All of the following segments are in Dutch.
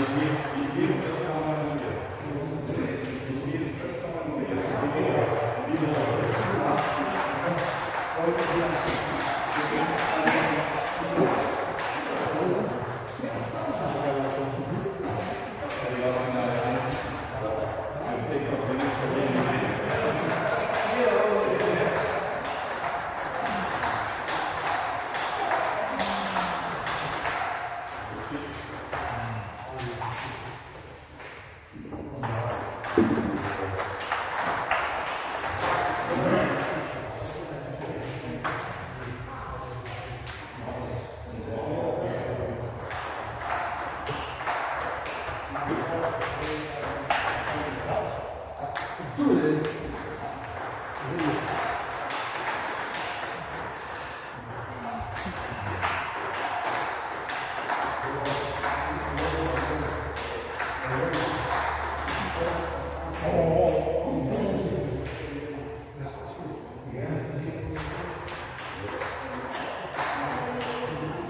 Obrigado. いいね。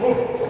Whoa.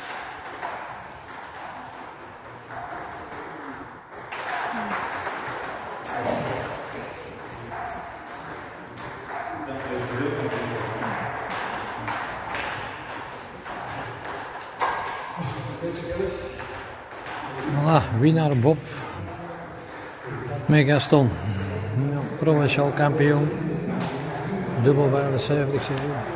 Voilà, winnaar Bob Megaston. Ja, provinciaal kampioen. Dubbelwaarde 70 serie.